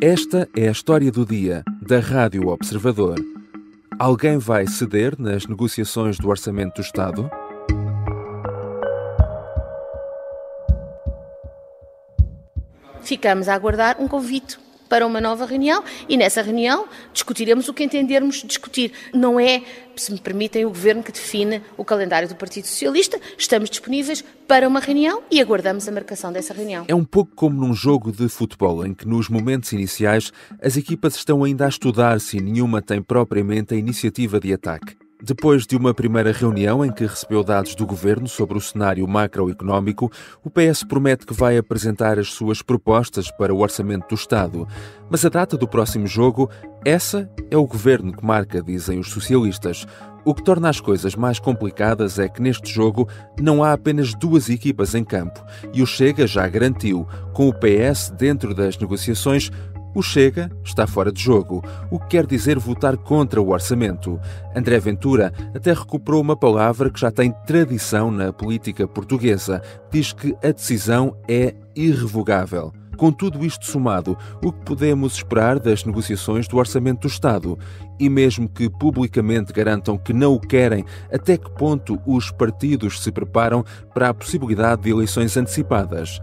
Esta é a história do dia da Rádio Observador. Alguém vai ceder nas negociações do Orçamento do Estado? Ficamos a aguardar um convite para uma nova reunião e nessa reunião discutiremos o que entendermos discutir. Não é, se me permitem, o Governo que define o calendário do Partido Socialista. Estamos disponíveis para uma reunião e aguardamos a marcação dessa reunião. É um pouco como num jogo de futebol, em que nos momentos iniciais as equipas estão ainda a estudar se nenhuma tem propriamente a iniciativa de ataque. Depois de uma primeira reunião em que recebeu dados do governo sobre o cenário macroeconómico, o PS promete que vai apresentar as suas propostas para o orçamento do Estado. Mas a data do próximo jogo, essa é o governo que marca, dizem os socialistas. O que torna as coisas mais complicadas é que neste jogo não há apenas duas equipas em campo e o Chega já garantiu, com o PS dentro das negociações, o Chega está fora de jogo, o que quer dizer votar contra o orçamento. André Ventura até recuperou uma palavra que já tem tradição na política portuguesa. Diz que a decisão é irrevogável. Com tudo isto somado, o que podemos esperar das negociações do Orçamento do Estado? E mesmo que publicamente garantam que não o querem, até que ponto os partidos se preparam para a possibilidade de eleições antecipadas?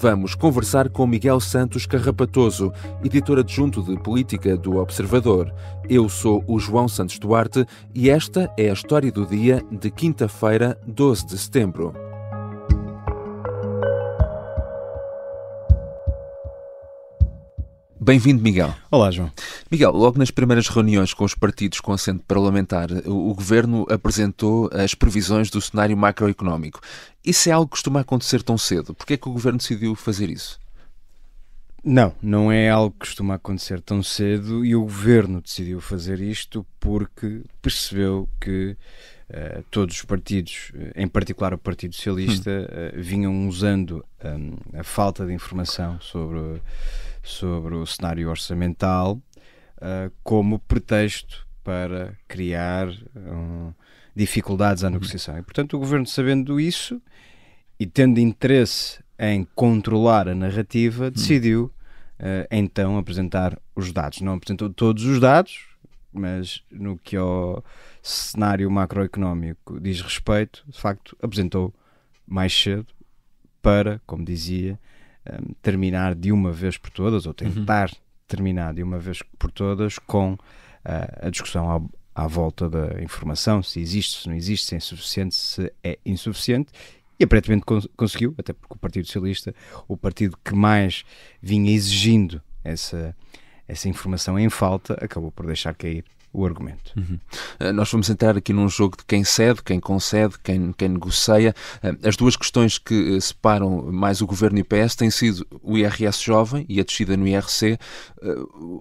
Vamos conversar com Miguel Santos Carrapatoso, editor adjunto de política do Observador. Eu sou o João Santos Duarte e esta é a história do dia de quinta-feira, 12 de setembro. Bem-vindo, Miguel. Olá, João. Miguel, logo nas primeiras reuniões com os partidos com assento parlamentar, o, o governo apresentou as previsões do cenário macroeconómico. Isso é algo que costuma acontecer tão cedo. Por que é que o governo decidiu fazer isso? Não, não é algo que costuma acontecer tão cedo e o governo decidiu fazer isto porque percebeu que uh, todos os partidos, em particular o Partido Socialista, uh, vinham usando um, a falta de informação sobre sobre o cenário orçamental uh, como pretexto para criar um, dificuldades à negociação. E, portanto, o governo, sabendo isso e tendo interesse em controlar a narrativa, hum. decidiu uh, então apresentar os dados. Não apresentou todos os dados, mas no que ao cenário macroeconómico diz respeito, de facto, apresentou mais cedo para, como dizia, um, terminar de uma vez por todas, ou tentar uhum. terminar de uma vez por todas com uh, a discussão ao, à volta da informação, se existe, se não existe, se é suficiente, se é insuficiente, e aparentemente cons conseguiu, até porque o Partido Socialista, o partido que mais vinha exigindo essa, essa informação em falta, acabou por deixar cair o argumento. Uhum. Uh, nós vamos entrar aqui num jogo de quem cede, quem concede, quem, quem negocia. Uh, as duas questões que uh, separam mais o governo e o PS têm sido o IRS jovem e a descida no IRC.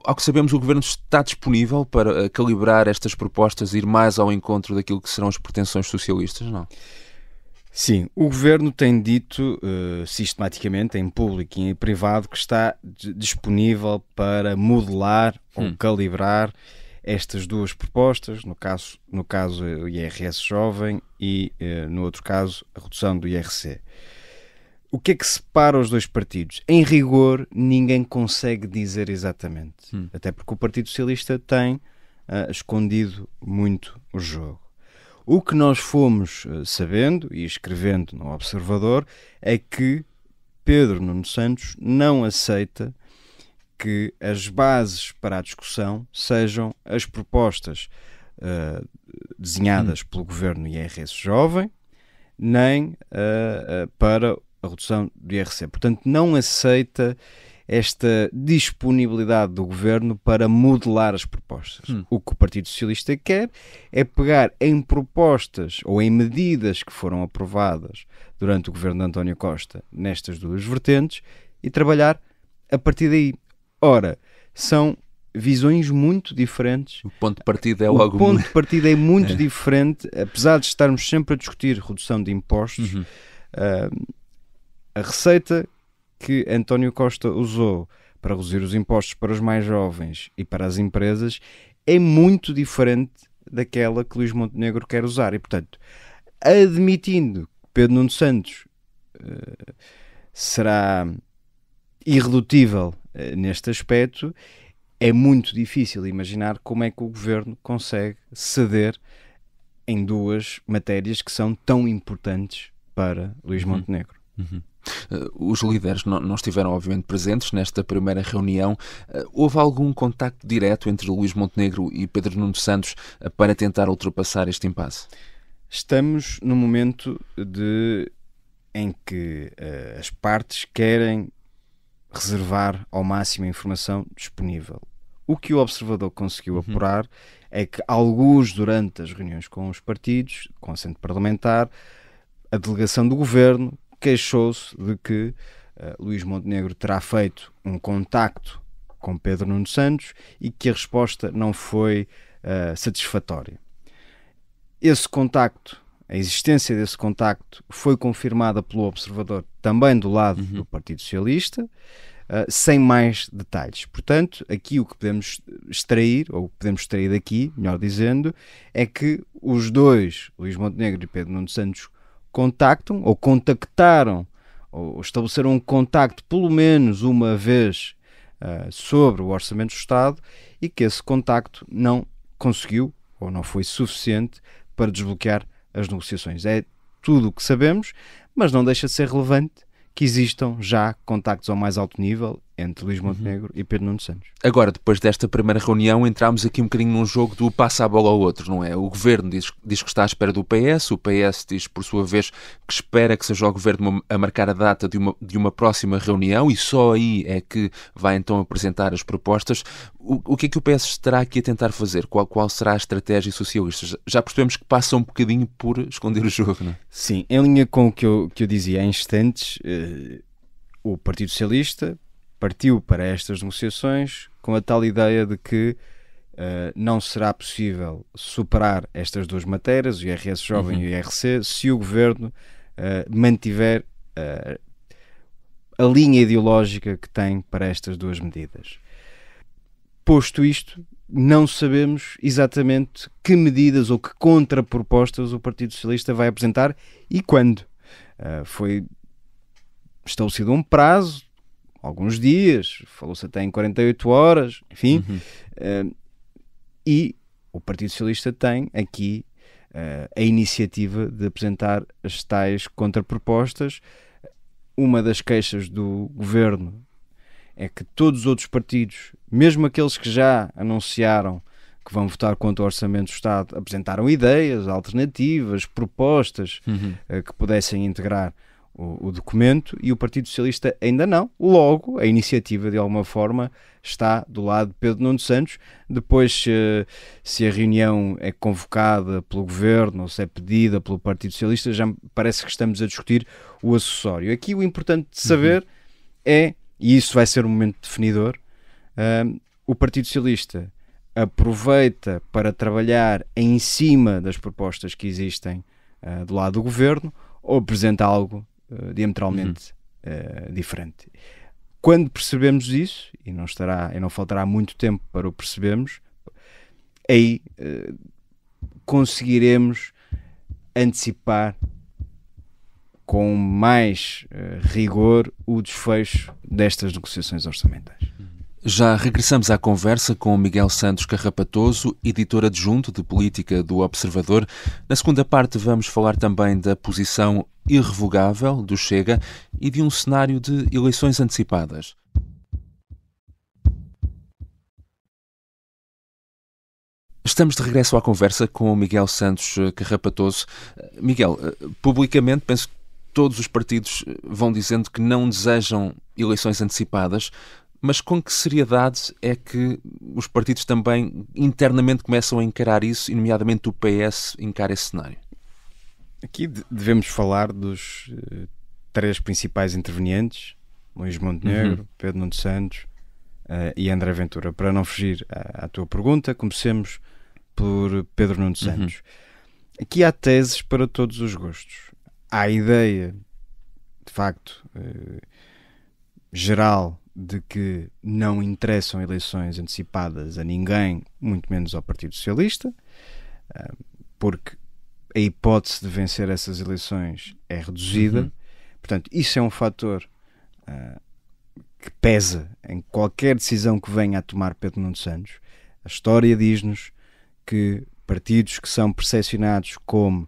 ao que sabemos, o governo está disponível para calibrar estas propostas e ir mais ao encontro daquilo que serão as pretensões socialistas, não? Sim, o governo tem dito uh, sistematicamente, em público e em privado, que está disponível para modelar hum. ou calibrar estas duas propostas, no caso, no caso o IRS jovem e eh, no outro caso a redução do IRC. O que é que separa os dois partidos? Em rigor, ninguém consegue dizer exatamente. Hum. Até porque o Partido Socialista tem uh, escondido muito o jogo. O que nós fomos uh, sabendo e escrevendo no Observador é que Pedro Nuno Santos não aceita que as bases para a discussão sejam as propostas uh, desenhadas hum. pelo governo IRS Jovem, nem uh, para a redução do IRC. Portanto, não aceita esta disponibilidade do governo para modelar as propostas. Hum. O que o Partido Socialista quer é pegar em propostas ou em medidas que foram aprovadas durante o governo de António Costa nestas duas vertentes e trabalhar a partir daí. Ora, são visões muito diferentes. O ponto de partida é logo O ponto de partida é muito é. diferente, apesar de estarmos sempre a discutir redução de impostos. Uhum. Uh, a receita que António Costa usou para reduzir os impostos para os mais jovens e para as empresas é muito diferente daquela que Luís Montenegro quer usar. E, portanto, admitindo que Pedro Nuno Santos uh, será irredutível neste aspecto, é muito difícil imaginar como é que o governo consegue ceder em duas matérias que são tão importantes para Luís uhum. Montenegro. Uhum. Uh, os líderes não, não, estiveram, obviamente, presentes nesta primeira reunião. Uh, houve algum contacto direto entre Luís Montenegro e Pedro Nuno Santos para tentar ultrapassar este impasse? Estamos no momento de em que uh, as partes querem reservar ao máximo a informação disponível. O que o observador conseguiu uhum. apurar é que alguns durante as reuniões com os partidos, com assento parlamentar, a delegação do governo queixou-se de que uh, Luís Montenegro terá feito um contacto com Pedro Nuno Santos e que a resposta não foi uh, satisfatória. Esse contacto a existência desse contacto foi confirmada pelo observador também do lado uhum. do Partido Socialista, uh, sem mais detalhes. Portanto, aqui o que podemos extrair, ou podemos extrair daqui, melhor dizendo, é que os dois, Luís Montenegro e Pedro Nuno Santos, contactam ou contactaram ou estabeleceram um contacto pelo menos uma vez uh, sobre o Orçamento do Estado e que esse contacto não conseguiu ou não foi suficiente para desbloquear as negociações. É tudo o que sabemos, mas não deixa de ser relevante que existam já contactos ao mais alto nível entre Luís uhum. Montenegro uhum. e Pedro Nuno Santos. Agora, depois desta primeira reunião, entramos aqui um bocadinho num jogo do passa a bola ao outro, não é? O governo diz, diz que está à espera do PS, o PS diz, por sua vez, que espera que seja o governo a marcar a data de uma, de uma próxima reunião e só aí é que vai então apresentar as propostas. O, o que é que o PS estará aqui a tentar fazer? Qual, qual será a estratégia socialista? Já percebemos que passa um bocadinho por esconder o jogo, não é? Sim, em linha com o que eu, que eu dizia há instantes, eh, o Partido Socialista partiu para estas negociações com a tal ideia de que uh, não será possível superar estas duas matérias, o IRS jovem uhum. e o IRC, se o governo uh, mantiver uh, a linha ideológica que tem para estas duas medidas. Posto isto, não sabemos exatamente que medidas ou que contrapropostas o Partido Socialista vai apresentar e quando. foi estabelecido um prazo, alguns dias, falou-se até em 48 horas, enfim. Uhum. Uh, e o Partido Socialista tem aqui uh, a iniciativa de apresentar as tais contrapropostas. Uma das queixas do governo é que todos os outros partidos, mesmo aqueles que já anunciaram que vão votar contra o Orçamento do Estado, apresentaram ideias, alternativas, propostas uhum. uh, que pudessem integrar o, o, documento e o Partido Socialista ainda não. Logo, a iniciativa de alguma forma está do lado de Pedro Nuno Santos. Depois, se, se a reunião é convocada pelo governo ou se é pedida pelo Partido Socialista, já parece que estamos a discutir o acessório. Aqui o importante de saber uhum. é, e isso vai ser um momento definidor, uh, o Partido Socialista aproveita para trabalhar em cima das propostas que existem uh, do lado do governo ou apresenta algo uh, diametralmente uhum. uh, diferente. Quando percebemos isso, e não, estará, e não faltará muito tempo para o percebermos, aí uh, conseguiremos antecipar com mais rigor o desfecho destas negociações orçamentais. Já regressamos à conversa com Miguel Santos Carrapatoso, editor adjunto de política do Observador. Na segunda parte, vamos falar também da posição irrevogável do Chega e de um cenário de eleições antecipadas. Estamos de regresso à conversa com Miguel Santos Carrapatoso. Miguel, publicamente penso que todos os partidos vão dizendo que não desejam eleições antecipadas. Mas com que seriedade é que os partidos também internamente começam a encarar isso, e nomeadamente o PS encara esse cenário? Aqui devemos falar dos uh, três principais intervenientes, Luís Montenegro, uhum. Pedro Nuno Santos uh, e André Ventura. Para não fugir à, à, tua pergunta, comecemos por Pedro Nuno uhum. Santos. Uhum. Aqui há teses para todos os gostos. Há a ideia, de facto, uh, geral de que não interessam eleições antecipadas a ninguém, muito menos ao Partido Socialista, porque a hipótese de vencer essas eleições é reduzida. Uhum. Portanto, isso é um fator uh, que pesa em qualquer decisão que venha a tomar Pedro Nuno Santos, a história diz-nos que partidos que são percepcionados como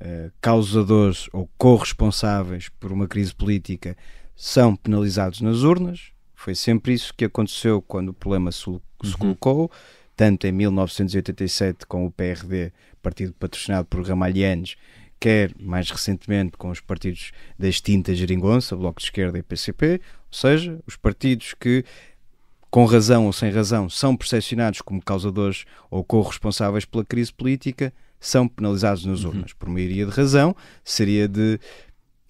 uh, causadores ou corresponsáveis por uma crise política são penalizados nas urnas. Foi sempre isso que aconteceu quando o problema se, uhum. se colocou, tanto em 1987 com o PRD, partido patrocinado por Ramalhianes, quer mais recentemente com os partidos da extinta Geringonça, Bloco de Esquerda e PCP, ou seja, os partidos que, com razão ou sem razão, são percepcionados como causadores ou corresponsáveis pela crise política, são penalizados nas uhum. urnas. Uhum. Por maioria de razão, seria de.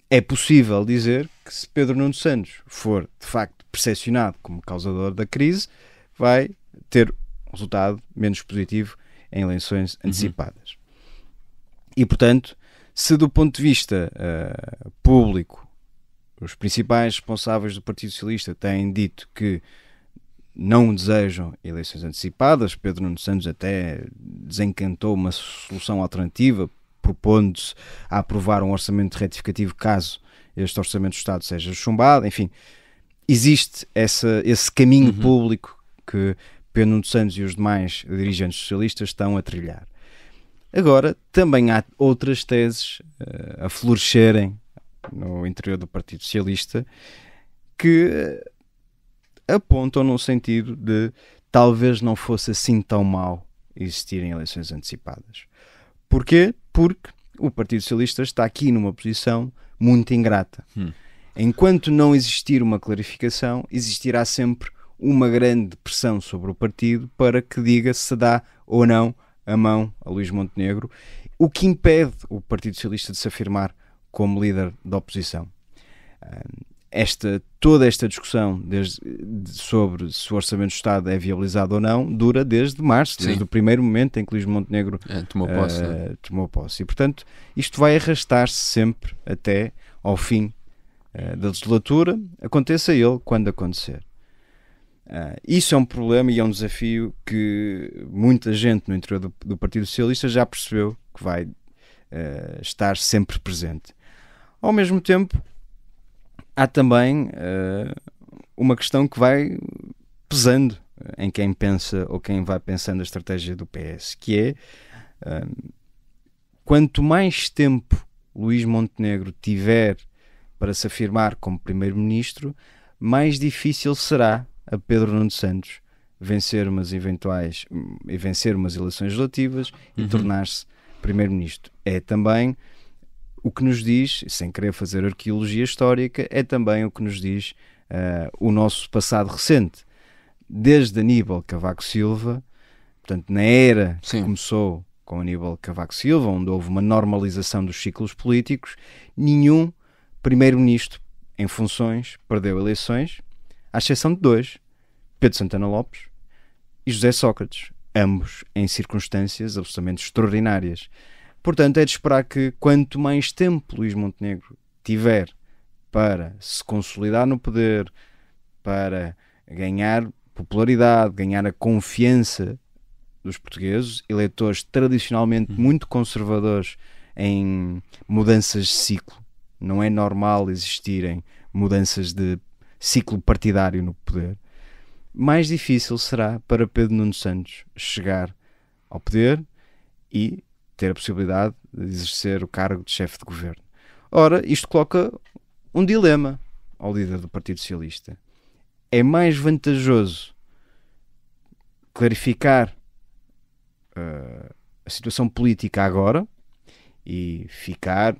É possível dizer que se Pedro Nuno Santos for de facto percepcionado como causador da crise, vai ter resultado menos positivo em eleições uhum. antecipadas. E portanto, se do ponto de vista uh, público os principais responsáveis do Partido Socialista têm dito que não desejam eleições antecipadas, Pedro Nuno Santos até desencantou uma solução alternativa, propondo-se a aprovar um orçamento retificativo caso este orçamento do Estado seja chumbado, enfim, existe essa, esse caminho uhum. público que Pedro Nuno Santos e os demais dirigentes socialistas estão a trilhar. Agora, também há outras teses uh, a florescerem no interior do Partido Socialista que uh, apontam no sentido de talvez não fosse assim tão mal existirem eleições antecipadas. Porquê? Porque o Partido Socialista está aqui numa posição muito ingrata. Hum. Enquanto não existir uma clarificação, existirá sempre uma grande pressão sobre o partido para que diga se dá ou não a mão a Luís Montenegro, o que impede o Partido Socialista de se afirmar como líder da oposição. Esta, toda esta discussão desde, sobre se o Orçamento do Estado é viabilizado ou não dura desde março, Sim. desde o primeiro momento em que Luís Montenegro é, tomou, posse, uh, tomou posse. E, portanto, isto vai arrastar-se sempre até ao fim uh, da legislatura, aconteça ele quando acontecer. Uh, isso é um problema e é um desafio que muita gente no interior do, do Partido Socialista já percebeu que vai uh, estar sempre presente. Ao mesmo tempo, há também uh, uma questão que vai pesando em quem pensa ou quem vai pensando a estratégia do PS, que é quanto mais tempo Luís Montenegro tiver para se afirmar como primeiro-ministro, mais difícil será a Pedro Nuno Santos vencer umas eventuais e vencer umas eleições legislativas uhum. e tornar-se primeiro-ministro. É também o que nos diz, sem querer fazer arqueologia histórica, é também o que nos diz uh, o nosso passado recente. Desde Aníbal Cavaco Silva, portanto, na era Sim. que começou com Aníbal Cavaco Silva, onde houve uma normalização dos ciclos políticos, nenhum primeiro-ministro em funções perdeu eleições à exceção de dois, Pedro Santana Lopes e José Sócrates, ambos em circunstâncias absolutamente extraordinárias. Portanto, é de esperar que quanto mais tempo Luís Montenegro tiver para se consolidar no poder, para ganhar popularidade, ganhar a confiança dos portugueses, eleitores tradicionalmente uhum. muito conservadores em mudanças de ciclo. Não é normal existirem mudanças de ciclo partidário no poder, mais difícil será para Pedro Nuno Santos chegar ao poder e ter a possibilidade de exercer o cargo de chefe de governo. Ora, isto coloca um dilema ao líder do Partido Socialista. É mais vantajoso clarificar uh, a situação política agora e ficar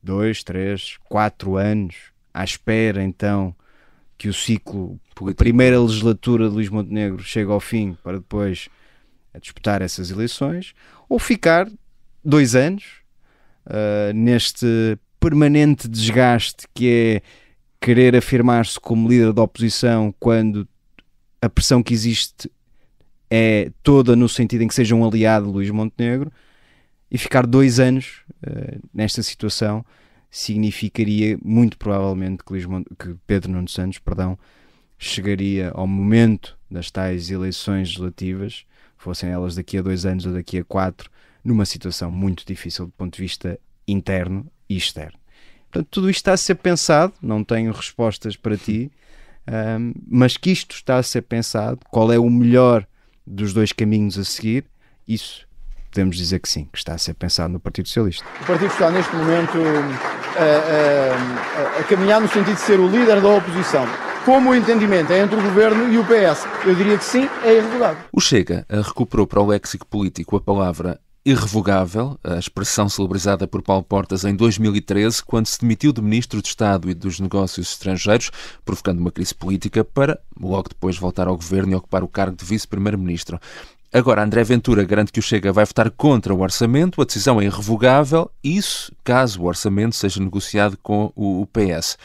dois, três, quatro anos à espera então que o ciclo, a primeira legislatura de Luís Montenegro chega ao fim para depois disputar essas eleições, ou ficar dois anos uh, neste permanente desgaste que é querer afirmar-se como líder da oposição quando a pressão que existe é toda no sentido em que seja um aliado de Luís Montenegro e ficar dois anos uh, nesta situação significaria muito provavelmente que, que Pedro Nuno Santos perdão, chegaria ao momento das tais eleições legislativas, fossem elas daqui a dois anos ou daqui a quatro, numa situação muito difícil do ponto de vista interno e externo. Portanto, tudo isto está a ser pensado, não tenho respostas para ti, um, mas que isto está a ser pensado, qual é o melhor dos dois caminhos a seguir, isso podemos dizer que sim, que está a ser pensado no Partido Socialista. O Partido está neste momento a, a, a caminhar no sentido de ser o líder da oposição. Como o entendimento é entre o Governo e o PS, eu diria que sim, é irrevogável. O Chega recuperou para o léxico político a palavra irrevogável, a expressão celebrizada por Paulo Portas em 2013, quando se demitiu de Ministro de Estado e dos Negócios Estrangeiros, provocando uma crise política, para logo depois voltar ao governo e ocupar o cargo de Vice-Primeiro-Ministro. Agora, André Ventura garante que o Chega vai votar contra o orçamento, a decisão é irrevogável, isso caso o orçamento seja negociado com o PS.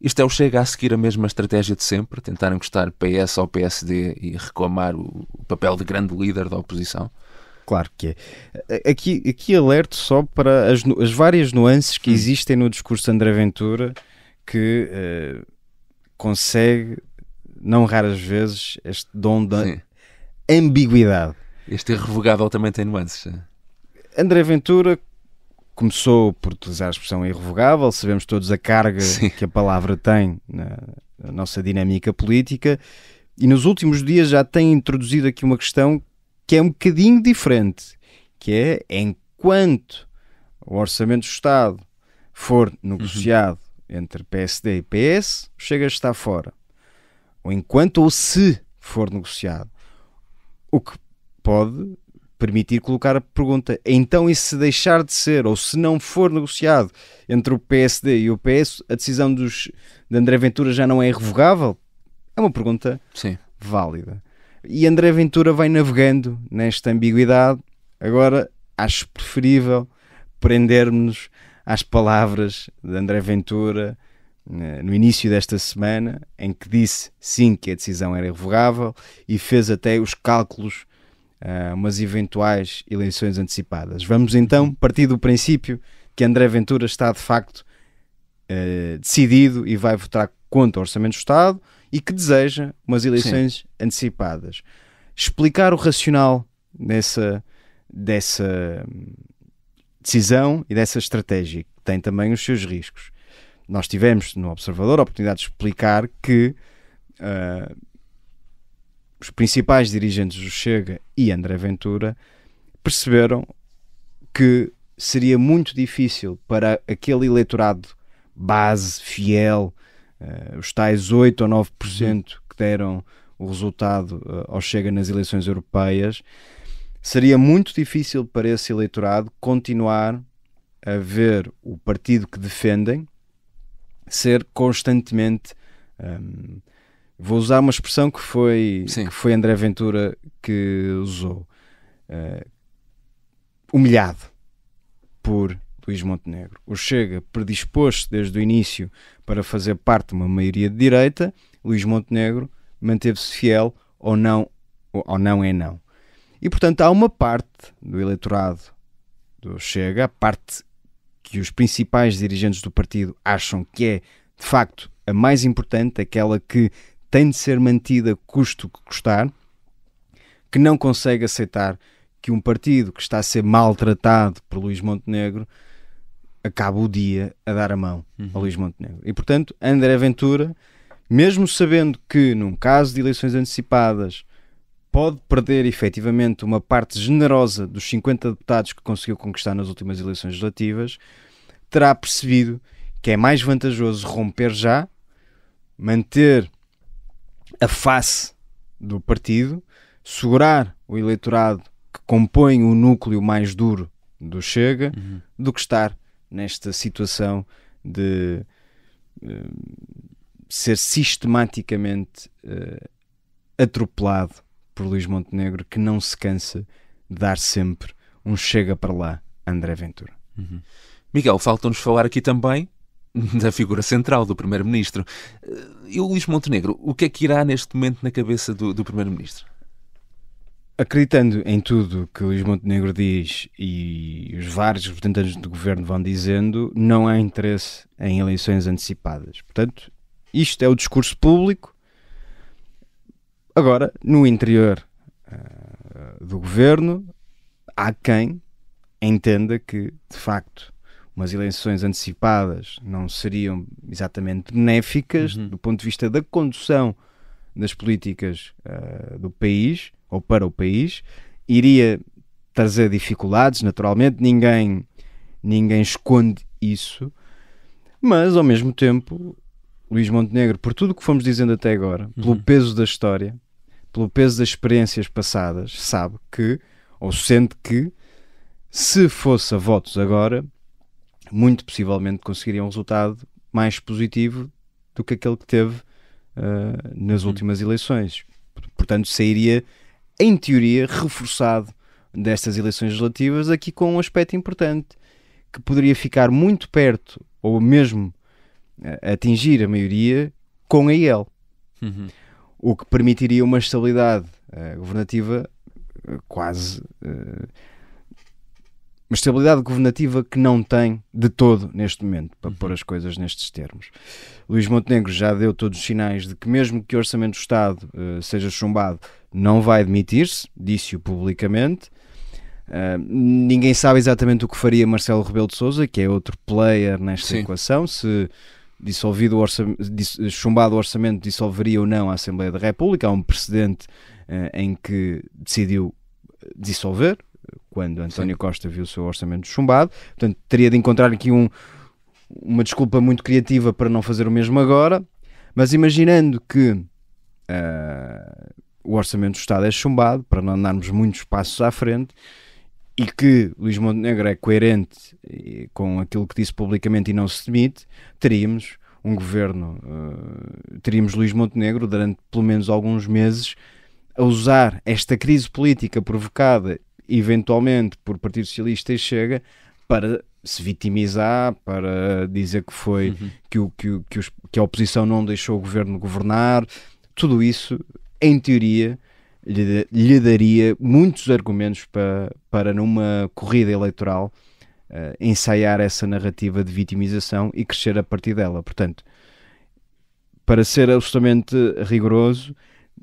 Isto é o Chega a seguir a mesma estratégia de sempre, tentar encostar PS ao PSD e reclamar o papel de grande líder da oposição? Claro que é. Aqui, aqui alerto só para as, as várias nuances que hum. existem no discurso de André Ventura que uh, consegue, não raras vezes, este dom da Sim. Ambiguidade. Este irrevogável também tem nuances. André Ventura começou por utilizar a expressão irrevogável, sabemos todos a carga Sim. que a palavra tem na, na nossa dinâmica política, e nos últimos dias já tem introduzido aqui uma questão que é um bocadinho diferente, que é enquanto o Orçamento do Estado for negociado uhum. entre PSD e PS, chega a estar fora. Ou enquanto ou se for negociado. O que pode permitir colocar a pergunta: então, e se deixar de ser, ou se não for negociado entre o PSD e o PS, a decisão dos, de André Ventura já não é irrevogável? É uma pergunta Sim. válida. E André Ventura vai navegando nesta ambiguidade. Agora, acho preferível prendermos às palavras de André Ventura no início desta semana, em que disse sim que a decisão era irrevogável e fez até os cálculos uh, umas eventuais eleições antecipadas. Vamos então partir do princípio que André Ventura está de facto uh, decidido e vai votar contra o Orçamento do Estado e que deseja umas eleições Sim. antecipadas. Explicar o racional dessa, dessa decisão e dessa estratégia, que tem também os seus riscos. Nós tivemos no Observador a oportunidade de explicar que uh, os principais dirigentes do Chega e André Ventura perceberam que seria muito difícil para aquele eleitorado base, fiel, uh, os tais 8 ou 9% que deram o resultado uh, ao Chega nas eleições europeias, seria muito difícil para esse eleitorado continuar a ver o partido que defendem ser constantemente. Um, vou usar uma expressão que foi, que foi André Ventura que usou. Uh, humilhado por Luís Montenegro. O Chega predisposto desde o início para fazer parte de uma maioria de direita, Luís Montenegro manteve-se fiel ou não, ou não é não. E portanto há uma parte do eleitorado do Chega, a parte que os principais dirigentes do partido acham que é de facto a mais importante, aquela que tem de ser mantida custo que custar, que não consegue aceitar que um partido que está a ser maltratado por Luís Montenegro acaba o dia a dar a mão uhum. a Luís Montenegro. E portanto, André Ventura, mesmo sabendo que num caso de eleições antecipadas pode perder efetivamente uma parte generosa dos 50 deputados que conseguiu conquistar nas últimas eleições legislativas, terá percebido que é mais vantajoso romper já, manter a face do partido, segurar o eleitorado que compõe o núcleo mais duro do Chega, uhum. do que estar nesta situação de uh, ser sistematicamente uh, atropelado por Luís Montenegro, que não se cansa de dar sempre um chega para lá André Ventura. Uhum. Miguel, falta-nos falar aqui também da figura central do Primeiro-Ministro. Eh, e o Luís Montenegro, o que é que irá neste momento na cabeça do, do Primeiro-Ministro? acreditando em tudo que Luís Montenegro diz e os vários representantes do governo vão dizendo, não há interesse em eleições antecipadas. Portanto, isto é o discurso público. Agora, no interior uh, do governo, há quem entenda que, de facto, umas eleições antecipadas não seriam exatamente benéficas uhum. do ponto de vista da condução das políticas uh, do país ou para o país, iria trazer dificuldades, naturalmente, ninguém, ninguém esconde isso, mas ao mesmo tempo, Luís Montenegro, por tudo o que fomos dizendo até agora, uhum. pelo peso da história, pelo peso das experiências passadas, sabe que, ou sente que, se fosse a votos agora, muito possivelmente conseguiria um resultado mais positivo do que aquele que teve uh, nas uhum. últimas eleições. Portanto, sairia, em teoria, reforçado destas eleições legislativas, aqui com um aspecto importante, que poderia ficar muito perto, ou mesmo atingir a maioria, com a IEL. Uhum. O que permitiria uma estabilidade uh, governativa quase uma estabilidade governativa que não tem de todo neste momento, para uhum. pôr as coisas nestes termos. Luís Montenegro já deu todos os sinais de que, mesmo que o Orçamento do Estado uh, seja chumbado, não vai demitir-se, disse-o publicamente. Uh, ninguém sabe exatamente o que faria Marcelo Rebelo de Souza, que é outro player nesta Sim. equação, se dissolvido o orçamento, chumbado o orçamento dissolveria ou não a Assembleia da República. Há um precedente uh, em que decidiu dissolver, quando António Sim. Costa viu o seu orçamento chumbado. Portanto, teria de encontrar aqui um, uma desculpa muito criativa para não fazer o mesmo agora. Mas imaginando que uh, o orçamento do Estado é chumbado, para não andarmos muitos passos à frente, e que Luís Montenegro é coerente com aquilo que disse publicamente e não se demite, teríamos um governo, uh, teríamos Luís Montenegro durante pelo menos alguns meses a usar esta crise política provocada eventualmente por Partido Socialista e Chega para se vitimizar, para dizer que foi uhum. que, o, que, que, os, que a oposição não deixou o governo governar, tudo isso, em teoria, lhe, lhe daria muitos argumentos para, para numa corrida eleitoral uh, ensaiar essa narrativa de vitimização e crescer a partir dela. Portanto, para ser absolutamente rigoroso,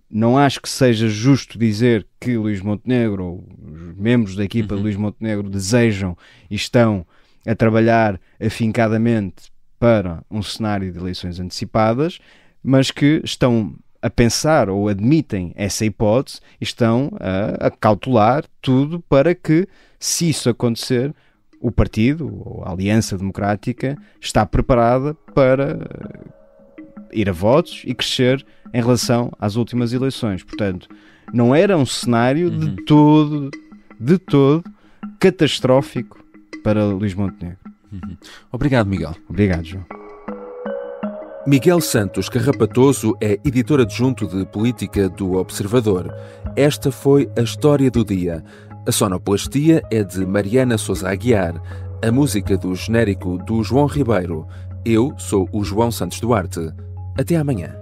não acho que seja justo dizer que Luís Montenegro os membros da equipa uhum. de Luís Montenegro desejam e estão a trabalhar afincadamente para um cenário de eleições antecipadas, mas que estão a pensar ou admitem essa hipótese estão a, a cautelar tudo para que, se isso acontecer, o partido ou a Aliança Democrática está preparada para ir a votos e crescer em relação às últimas eleições. Portanto, não era um cenário uhum. de todo, de todo catastrófico para Luís Montenegro. Uhum. Obrigado, Miguel. Obrigado, João. Miguel Santos Carrapatoso é editor adjunto de política do Observador. Esta foi a história do dia. A sonoplastia é de Mariana Souza Aguiar, a música do genérico do João Ribeiro. Eu sou o João Santos Duarte. Até amanhã.